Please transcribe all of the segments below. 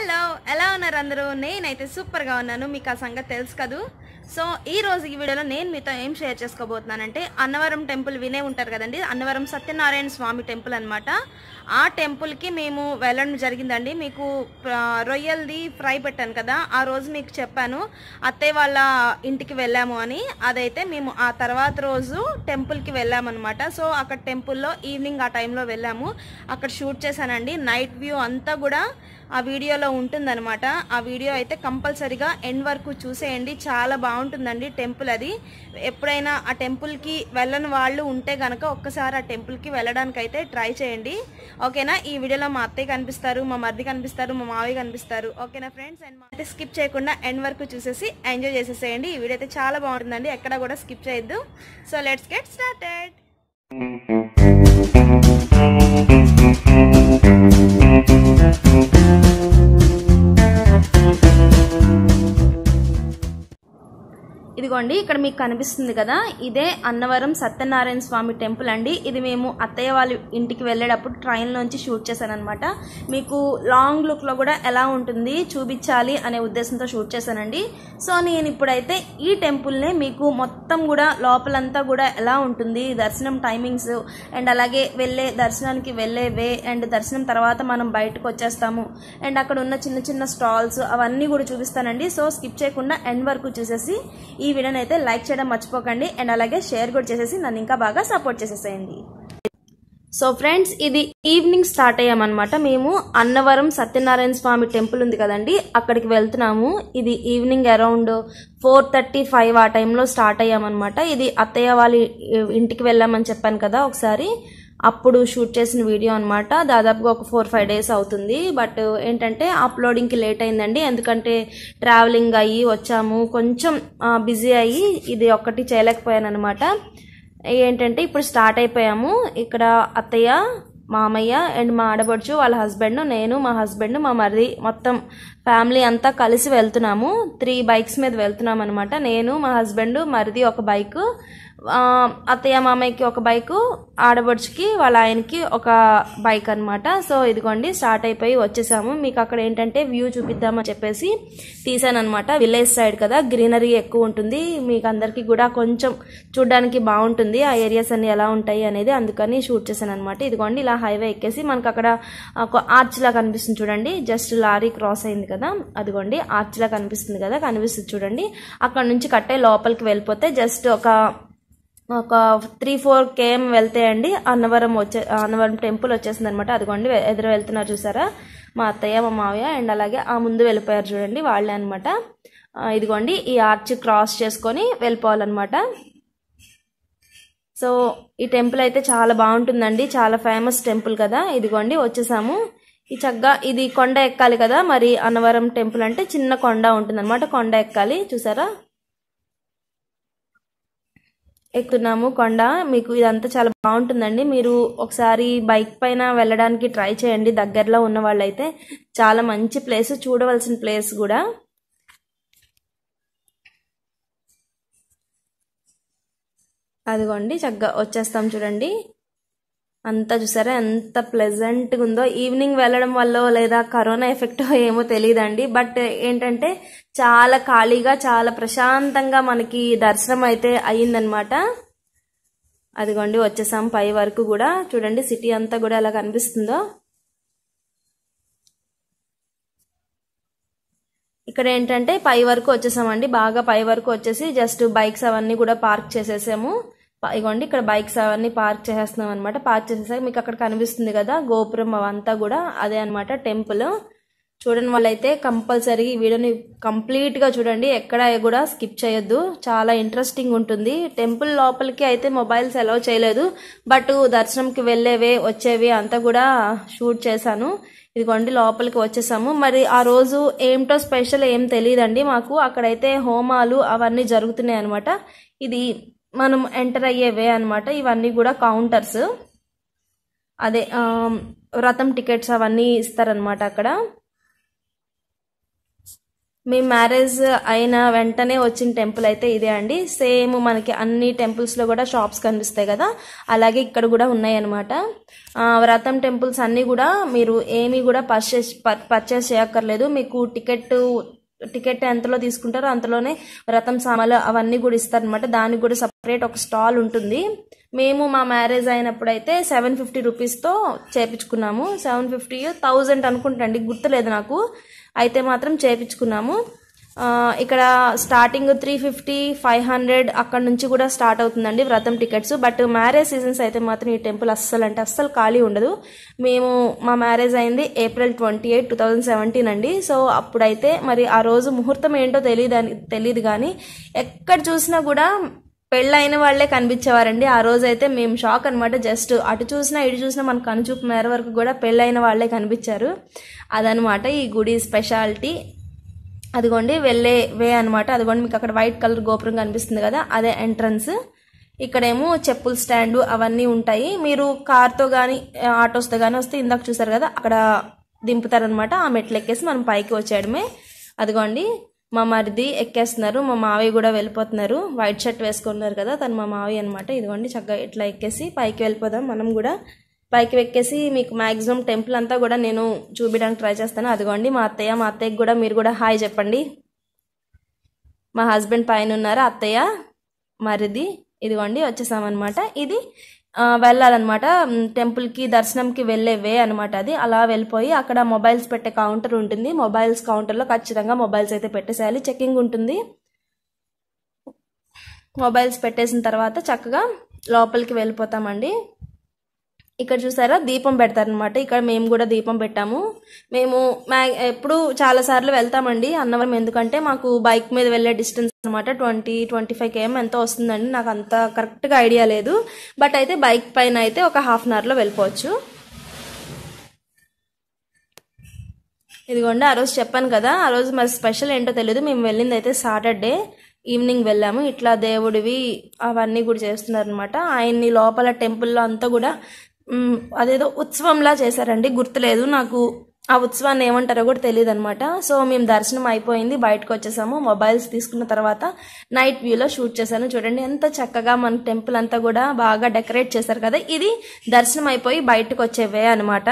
Hello ఎలా ఉన్నారు అందరూ? నేనైతే సూపర్గా ఉన్నాను మీకు ఆ సంగతి తెలుసు కదూ? సో ఈ రోజు ఈ వీడియోలో నేను మీతో ఏం షేర్ చేసుకోబోతున్నానంటే అన్నవరం టెంపుల్ వినే ఉంటారు కదండి అన్నవరం సత్యనారాయణ స్వామి టెంపుల్ అనమాట ఆ టెంపుల్కి మేము వెళ్ళడం జరిగిందండి. మీకు రొయ్యల్ది రొయ్యలది ఫ్రై పెట్టాను కదా ఆ రోజు మీకు చెప్పాను. అత్తయ్య వాళ్ళ ఇంటికి వెళ్ళాము అని. అదైతే మేము ఆ తర్వాత రోజు టెంపుల్కి వెళ్ళామన్నమాట. సో అక్కడ టెంపుల్లో ఈవినింగ్ ఆ టైంలో వెళ్ళాము. అక్కడ షూట్ చేశానండి. నైట్ వ్యూ అంతా కూడా ఆ వీడియోలో ఉంటుందన్నమాట. ఆ వీడియో అయితే కంపల్సరీగా ఎండ్ వరకు చూసేయండి. చాలా బాగుంటుందండి టెంపుల్ అది. ఎప్పుడైనా ఆ టెంపుల్కి వెళ్ళని వాళ్ళు ఉంటే గనక ఒక్కసారి ఆ టెంపుల్కి వెళ్ళడానికి అయితే ట్రై చేయండి. ఓకేనా? ఈ వీడియోలో మా అత్తయ్య కనిపిస్తారు మా మరిది కనిపిస్తారు మా మావయ్య కనిపిస్తారు. ఓకేనా ఫ్రెండ్స్? అండ్ అయితే స్కిప్ చేయకుండా ఎండ్ వరకు చూసేసి ఎంజాయ్ చేసేసేయండి. ఈ వీడియో అయితే చాలా బాగుంటుందండి. ఎక్కడ కూడా స్కిప్ చేయొద్దు. So let's get started. ఇదిగోండి ఇక్కడ మీకు కనిపిస్తుంది కదా ఇదే అన్నవరం సత్యనారాయణ స్వామి టెంపుల్ అండి. ఇది మేము అత్తయ్య వాళ్ళ ఇంటికి వెళ్ళేటప్పుడు ట్రైన్లోంచి షూట్ చేశానమాట మీకు లాంగ్ లుక్లో కూడా ఎలా ఉంటుంది చూపించాలి అనే ఉద్దేశంతో షూట్ చేశానండి. సో నేను ఇప్పుడైతే ఈ టెంపుల్నే మీకు మొత్తం కూడా లోపలంతా కూడా ఎలా ఉంటుంది దర్శనం టైమింగ్స్ అండ్ అలాగే వెళ్ళే దర్శనానికి వెళ్ళే వే అండ్ దర్శనం తర్వాత మనం బయటకు వచ్చేస్తాము అండ్ అక్కడ ఉన్న చిన్న చిన్న స్టాల్స్ అవన్నీ కూడా చూపిస్తానండి. సో స్కిప్ చేయకుండా ఎండ్ వరకు చూసేసి ఈ వీడియోని అయితే లైక్ చేయడం మర్చిపోకండి. అండ్ అలాగే షేర్ కూడా చేసేసి నన్ను ఇంకా బాగా సపోర్ట్ చేసేసేయండి. సో ఫ్రెండ్స్ ఇది ఈవినింగ్ స్టార్ట్ అయ్యామన్నమాట. మేము అన్నవరం సత్యనారాయణ స్వామి టెంపుల్ ఉంది కదండి అక్కడికి వెళ్తున్నాము. ఇది evening around four thirty five ఆ టైంలో స్టార్ట్ అయ్యామన్నమాట. ఇది అత్తయ్య వాళ్ళ ఇంటికి వెళ్ళామని చెప్పాను కదా ఒకసారి. అప్పుడు షూట్ చేసిన వీడియో అనమాట దాదాపుగా ఒక ఫోర్ ఫైవ్ డేస్ అవుతుంది. బట్ ఏంటంటే అప్లోడింగ్కి లేట్ అయిందండి. ఎందుకంటే ట్రావెలింగ్ అయ్యి వచ్చాము. కొంచెం బిజీ అయ్యి ఇది ఒక్కటి చేయలేకపోయాను అనమాట ఏంటంటే ఇప్పుడు స్టార్ట్ అయిపోయాము. ఇక్కడ అత్తయ్య మామయ్య అండ్ మా ఆడపడుచు వాళ్ళ హస్బెండ్ నేను మా హస్బెండ్ మా మరిది మొత్తం ఫ్యామిలీ అంతా కలిసి వెళ్తున్నాము. త్రీ బైక్స్ మీద వెళ్తున్నాం అనమాట నేను మా హస్బెండ్ మరిది ఒక బైక్. అత్తయ్య మామయ్యకి ఒక బైకు ఆడబడుచుకి వాళ్ళ ఆయనకి ఒక బైక్ అనమాట సో ఇదిగోండి స్టార్ట్ అయిపోయి వచ్చేసాము. మీకు అక్కడ ఏంటంటే వ్యూ చూపిద్దామని చెప్పేసి తీసాను అనమాట విలేజ్ సైడ్ కదా గ్రీనరీ ఎక్కువ ఉంటుంది. మీకు అందరికీ కూడా కొంచెం చూడడానికి బాగుంటుంది. ఆ ఏరియాస్ అన్ని ఎలా ఉంటాయి అనేది అందుకని షూట్ చేశాను అనమాట ఇదిగోండి ఇలా హైవే ఎక్కేసి మనకు అక్కడ ఒక ఆర్చ్ లా కనిపిస్తుంది చూడండి. జస్ట్ లారీ క్రాస్ అయింది కదా. అదిగోండి ఆర్చ్ లా కనిపిస్తుంది కదా కనిపిస్తుంది చూడండి. అక్కడ నుంచి కట్టే లోపలికి వెళ్ళిపోతే జస్ట్ ఒక ఒక త్రీ ఫోర్ కేఎం వెళ్తే అండి అన్నవరం వచ్చే అన్నవరం టెంపుల్ వచ్చేసింది అనమాట అదిగోండి ఎదురు వెళ్తున్నారు చూసారా? మా అత్తయ్య మా మావయ్య అండ్ అలాగే ఆ ముందు వెళ్ళిపోయారు చూడండి వాళ్ళే అనమాట ఇదిగోండి ఈ ఆర్చ్ క్రాస్ చేసుకొని వెళ్ళిపోవాలన్నమాట. సో ఈ టెంపుల్ అయితే చాలా బాగుంటుందండి చాలా ఫేమస్ టెంపుల్ కదా. ఇదిగోండి వచ్చేసాము. ఈ చక్కగా ఇది కొండ ఎక్కాలి కదా మరి అన్నవరం టెంపుల్ అంటే చిన్న కొండ ఉంటుందన్నమాట కొండ ఎక్కాలి. చూసారా? ఎక్కుతున్నాము. కొండ మీకు ఇదంతా చాలా బాగుంటుందండి. మీరు ఒకసారి బైక్ పైన వెళ్ళడానికి ట్రై చేయండి. దగ్గరలో ఉన్న వాళ్ళైతే చాలా మంచి ప్లేస్ చూడవలసిన ప్లేస్ కూడా. అదిగోండి చక్కగా వచ్చేస్తాం చూడండి. అంతా చూసారా? ఎంత ప్లెజెంట్గా ఉందో. ఈవినింగ్ వెళ్ళడం వల్ల లేదా కరోనా ఎఫెక్ట్ ఏమో తెలియదండి బట్ ఏంటంటే చాలా ఖాళీగా చాలా ప్రశాంతంగా మనకి దర్శనం అయితే అయ్యిందనమాట. అదిగోండి వచ్చేసాం పై వరకు కూడా. చూడండి సిటీ అంతా కూడా ఎలా కనిపిస్తుందో. ఇక్కడ ఏంటంటే పై వరకు వచ్చేసామండి. బాగా పై వరకు వచ్చేసి జస్ట్ బైక్స్ అవన్నీ కూడా పార్క్ చేసేసాము. ఇగోండి ఇక్కడ బైక్స్ అవన్నీ పార్క్ చేసేస్తున్నాం అనమాట పార్క్ చేసేసాక మీకు అక్కడ కనిపిస్తుంది కదా గోపురం అవంతా కూడా అదే అనమాట టెంపుల్. చూడని వాళ్ళైతే కంపల్సరీ ఈ వీడియోని కంప్లీట్గా చూడండి. ఎక్కడ కూడా స్కిప్ చేయొద్దు. చాలా ఇంట్రెస్టింగ్ ఉంటుంది. టెంపుల్ లోపలికి అయితే మొబైల్స్ అలౌ చేయలేదు. బట్ దర్శనంకి వెళ్ళేవి వచ్చేవి అంతా కూడా షూట్ చేశాను. ఇదిగోండి లోపలికి వచ్చేసాము. మరి ఆ రోజు ఏమిటో స్పెషల్ ఏం తెలియదండి మాకు. అక్కడైతే హోమాలు అవన్నీ జరుగుతున్నాయి అనమాట ఇది మనం ఎంటర్ అయ్యేవే అనమాట ఇవన్నీ కూడా కౌంటర్స్ అదే వ్రతం టికెట్స్ అవన్నీ ఇస్తారనమాట అక్కడ. మీ మ్యారేజ్ అయిన వెంటనే వచ్చిన టెంపుల్ అయితే ఇదే అండి. సేమ్ మనకి అన్ని టెంపుల్స్లో కూడా షాప్స్ కనిపిస్తాయి కదా. అలాగే ఇక్కడ కూడా ఉన్నాయన్నమాట వ్రతం టెంపుల్స్ అన్నీ కూడా మీరు ఏమీ కూడా పర్చేస్ పర్చేస్ చేయక్కర్లేదు. మీకు టికెట్ టికెట్ ఎంతలో తీసుకుంటారో అంతలోనే వ్రతం సామాలు అవన్నీ కూడా ఇస్తారనమాట దానికి కూడా సపరేట్ ఒక స్టాల్ ఉంటుంది. మేము మా మ్యారేజ్ అయినప్పుడు అయితే సెవెన్ ఫిఫ్టీ రూపీస్తో చేపించుకున్నాము. సెవెన్ ఫిఫ్టీ థౌజండ్ అనుకుంటండి గుర్తులేదు నాకు. అయితే మాత్రం చేపించుకున్నాము. ఇక్కడ starting three fifty five hundred అక్కడ నుంచి కూడా స్టార్ట్ అవుతుందండి వ్రతం టికెట్స్ బట్ మ్యారేజ్ సీజన్స్ అయితే మాత్రం ఈ టెంపుల్ అస్సలు అంటే అస్సలు ఖాళీ ఉండదు. మేము మా మ్యారేజ్ అయింది April twenty eight two thousand seventeen అండి. సో అప్పుడైతే మరి ఆ రోజు ముహూర్తం ఏంటో తెలియదు తెలియదు కానీ ఎక్కడ చూసినా కూడా పెళ్ళైన వాళ్ళే కనిపించేవారండి. ఆ రోజైతే మేము షాక్ అనమాట జస్ట్ అటు చూసినా ఇటు చూసినా మన కనుచూపు మేర వరకు కూడా పెళ్ళైన వాళ్ళే కనిపించారు. అదనమాట ఈ గుడి స్పెషాలిటీ అదిగోండి వెళ్ళే వే అనమాట అదిగోండి మీకు అక్కడ వైట్ కలర్ గోపురం కనిపిస్తుంది కదా అదే ఎంట్రన్స్. ఇక్కడేమో చెప్పుల స్టాండ్ అవన్నీ ఉంటాయి. మీరు కార్తో కానీ ఆటోస్తో కానీ వస్తే ఇందాక చూసారు కదా అక్కడ దింపుతారనమాట ఆ మెట్లు ఎక్కేసి మనం పైకి వచ్చేయడమే. అదిగోండి మా మరిది ఎక్కేస్తున్నారు. మా మావయ్య కూడా వెళ్ళిపోతున్నారు. వైట్ షర్ట్ వేసుకున్నారు కదా తను మా మావయ్య అనమాట ఇదిగోండి చక్కగా ఇట్లా ఎక్కేసి పైకి వెళ్ళిపోదాం మనం కూడా. పైకి ఎక్కేసి మీకు మ్యాక్సిమం టెంపుల్ అంతా కూడా నేను చూపించడానికి ట్రై చేస్తాను. అదిగోండి మా అత్తయ్య మా అత్తయ్యకి కూడా మీరు కూడా హాయ్ చెప్పండి. మా హస్బెండ్ పైన ఉన్నారు అత్తయ్య మరిది. ఇదిగోండి వచ్చేసామన్నమాట. ఇది వెళ్ళాలన్నమాట. టెంపుల్కి దర్శనంకి వెళ్ళే వే అనమాట అది. అలా వెళ్ళిపోయి అక్కడ మొబైల్స్ పెట్టే కౌంటర్ ఉంటుంది. మొబైల్స్ కౌంటర్లో ఖచ్చితంగా మొబైల్స్ అయితే పెట్టేసేయాలి. చెకింగ్ ఉంటుంది. మొబైల్స్ పెట్టేసిన తర్వాత చక్కగా లోపలికి వెళ్ళిపోతామండి. ఇక్కడ చూసారా? దీపం పెడతారనమాట ఇక్కడ మేము కూడా దీపం పెట్టాము. మేము మ్యా ఎప్పుడు చాలా సార్లు వెళ్తామండి. అన్నవరం ఎందుకంటే మాకు బైక్ మీద వెళ్ళే డిస్టెన్స్ అనమాట ట్వంటీ ట్వంటీ ఫైవ్ కేఎం ఎంతో వస్తుందండి? నాకు అంత కరెక్ట్గా ఐడియా లేదు. బట్ అయితే బైక్ పైన అయితే ఒక హాఫ్ అన్ అవర్లో వెళ్ళిపోవచ్చు. ఇదిగోండి ఆ రోజు చెప్పాను కదా. ఆ రోజు మరి స్పెషల్ ఏంటో తెలియదు మేము వెళ్ళింది అయితే సాటర్డే ఈవినింగ్ వెళ్ళాము. ఇట్లా దేవుడివి అవన్నీ కూడా చేస్తున్నారనమాట ఆయన్ని లోపల టెంపుల్లో అంతా కూడా అదేదో ఉత్సవంలా చేశారండి. గుర్తులేదు. నాకు ఆ ఉత్సవాన్ని ఏమంటారో కూడా తెలియదు అనమాట సో మేము దర్శనం అయిపోయింది. బయటకు వచ్చేసాము. మొబైల్స్ తీసుకున్న తర్వాత నైట్ వ్యూలో షూట్ చేశాను. చూడండి ఎంత చక్కగా మన టెంపుల్ అంతా కూడా బాగా డెకరేట్ చేశారు కదా. ఇది దర్శనం అయిపోయి బయటకు వచ్చేవే అనమాట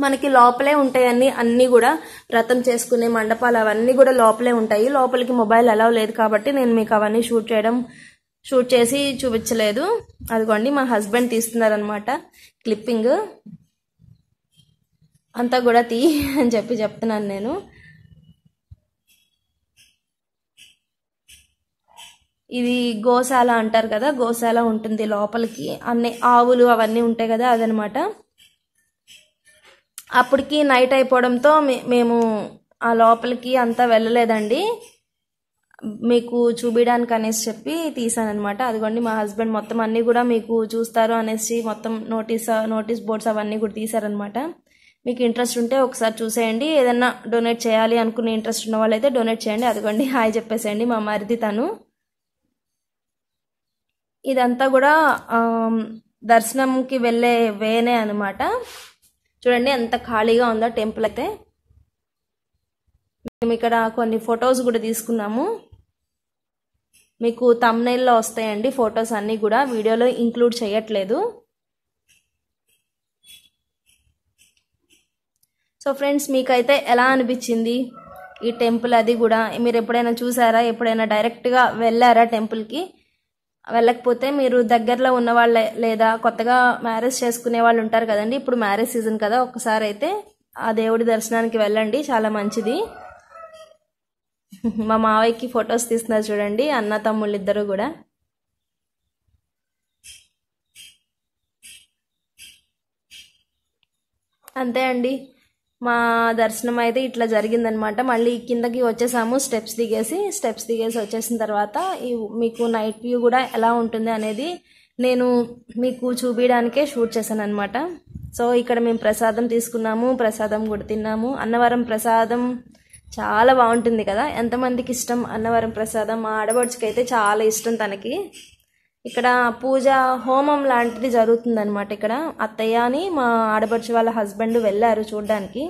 మనకి లోపలే ఉంటాయన్నీ అన్నీ కూడా వ్రతం చేసుకునే మండపాలు అవన్నీ కూడా లోపలే ఉంటాయి. లోపలికి మొబైల్ అలవ్ లేదు కాబట్టి నేను మీకు అవన్నీ షూట్ చేయడం షూట్ చేసి చూపించలేదు. అదిగోండి మా హస్బెండ్ తీస్తున్నారనమాట క్లిప్పింగ్. అంతా కూడా తీ అని చెప్పి చెప్తున్నాను నేను. ఇది గోశాల అంటారు కదా గోశాల ఉంటుంది లోపలికి. అన్ని ఆవులు అవన్నీ ఉంటాయి కదా అదనమాట అప్పటికి నైట్ అయిపోవడంతో మే- మేము ఆ లోపలికి అంతా వెళ్ళలేదండి. మీకు చూపించడానికి అనేసి చెప్పి తీసాను అనమాట అదిగోండి మా హస్బెండ్ మొత్తం అన్నీ కూడా మీకు చూస్తారు అనేసి మొత్తం నోటీస్ నోటీస్ బోర్డ్స్ అవన్నీ కూడా తీసారనమాట మీకు ఇంట్రెస్ట్ ఉంటే ఒకసారి చూసేయండి. ఏదన్నా డొనేట్ చేయాలి అనుకునే ఇంట్రెస్ట్ ఉన్న వాళ్ళైతే డొనేట్ చేయండి. అదిగోండి హాయ్ చెప్పేసేయండి. మా మరిది తను. ఇదంతా కూడా దర్శనంకి వెళ్ళే వేనే అనమాట చూడండి ఎంత ఖాళీగా ఉందో టెంపుల్ అయితే. మేము ఇక్కడ కొన్ని ఫొటోస్ కూడా తీసుకున్నాము. మీకు తమ్నైల్లో వస్తాయండి ఫొటోస్ అన్నీ కూడా. వీడియోలో ఇంక్లూడ్ చేయట్లేదు. సో ఫ్రెండ్స్ మీకైతే ఎలా అనిపించింది ఈ టెంపుల్ అది కూడా? మీరు ఎప్పుడైనా చూసారా? ఎప్పుడైనా డైరెక్ట్గా వెళ్ళారా టెంపుల్కి వెళ్ళకపోతే మీరు దగ్గరలో ఉన్న వాళ్ళ లేదా కొత్తగా మ్యారేజ్ చేసుకునే వాళ్ళు ఉంటారు కదండి. ఇప్పుడు మ్యారేజ్ సీజన్ కదా. ఒకసారి అయితే ఆ దేవుడి దర్శనానికి వెళ్ళండి. చాలా మంచిది. మా మావయ్యకి ఫొటోస్ తీస్తున్నారు చూడండి అన్న తమ్ముళ్ళు ఇద్దరు కూడా. అంతే అండి. మా దర్శనం అయితే ఇట్లా జరిగిందనమాట. మళ్ళీ కిందకి వచ్చేసాము స్టెప్స్ దిగేసి స్టెప్స్ దిగేసి వచ్చేసిన తర్వాత ఈ మీకు నైట్ వ్యూ కూడా ఎలా ఉంటుంది అనేది నేను మీకు చూపించడానికే షూట్ చేశాను అనమాట సో ఇక్కడ మేము ప్రసాదం తీసుకున్నాము ప్రసాదం కూడా తిన్నాము. అన్నవరం ప్రసాదం చాలా బాగుంటుంది కదా. ఎంతమందికి ఇష్టం? అన్నవరం ప్రసాదం మా ఆడబడుచుకి అయితే చాలా ఇష్టం తనకి. ఇక్కడ పూజ హోమం లాంటిది జరుగుతుందనమాట ఇక్కడ. అత్తయ్య అని మా ఆడపడుచు వాళ్ళ హస్బెండ్ వెళ్ళారు చూడడానికి.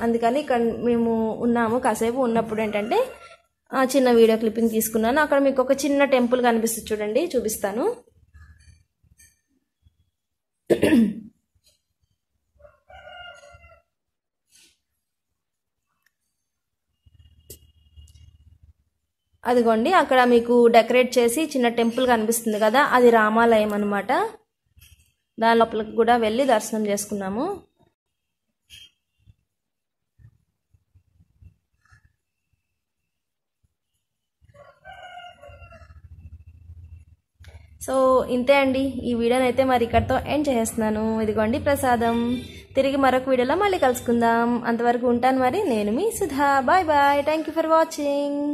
అందుకని ఇక్కడ మేము ఉన్నాము. కాసేపు ఉన్నప్పుడు ఏంటంటే ఆ, చిన్న వీడియో క్లిప్పింగ్ తీసుకున్నాను. అక్కడ మీకు ఒక చిన్న టెంపుల్ కనిపిస్తుంది చూడండి చూపిస్తాను. అదిగోండి అక్కడ మీకు డెకరేట్ చేసి చిన్న టెంపుల్ కనిపిస్తుంది కదా అది రామాలయం అనమాట దాని లోపలికి కూడా వెళ్ళి దర్శనం చేసుకున్నాము. సో ఇంతే అండి. ఈ వీడియోని అయితే మరి ఇక్కడితో ఎండ్ చేసేస్తున్నాను ఇదిగోండి ప్రసాదం. తిరిగి మరొక వీడియోలో మళ్ళీ కలుసుకుందాం. అంతవరకు ఉంటాను మరి నేను మీ Sudha. Bye bye. Thank you for watching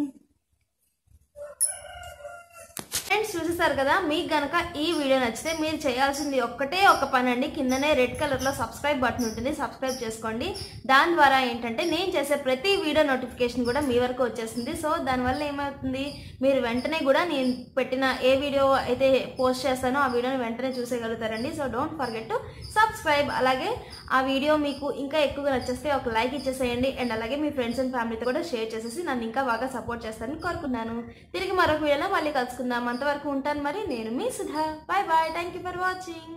friends చూసేసారు కదా మీకు గనక ఈ వీడియో నచ్చితే మీరు చేయాల్సింది ఒక్కటే ఒక పని అండి కిందనే రెడ్ కలర్లో సబ్స్క్రైబ్ బటన్ ఉంటుంది సబ్స్క్రైబ్ చేసుకోండి. దాని ద్వారా ఏంటంటే నేను చేసే ప్రతి వీడియో నోటిఫికేషన్ కూడా మీ వరకు వచ్చేసింది సో దానివల్ల ఏమవుతుంది? మీరు వెంటనే కూడా నేను పెట్టిన ఏ వీడియో అయితే పోస్ట్ చేస్తానో ఆ వీడియోని వెంటనే చూసేయగలుగుతారండి. So don't forget to subscribe అలాగే ఆ వీడియో మీకు ఇంకా ఎక్కువగా నచ్చేస్తే ఒక లైక్ ఇచ్చేసేయండి. అండ్ అలాగే మీ ఫ్రెండ్స్ అండ్ ఫ్యామిలీతో కూడా షేర్ చేసేసి నన్ను ఇంకా బాగా సపోర్ట్ చేస్తారని కోరుకున్నాను. తిరిగి మరొక వీడియోలో మళ్ళీ కలుసుకుందాం. అంతవరకు ఉంటాను మరి నేను మీ Sudha. Bye bye thank you for watching